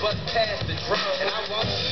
bust past the drum. And I won't